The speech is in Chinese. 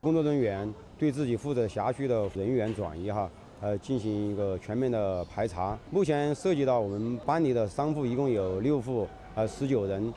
工作人员对自己负责辖区的人员转移哈呃进行一个全面的排查。目前涉及到我们班里的商户一共有六户呃十九人。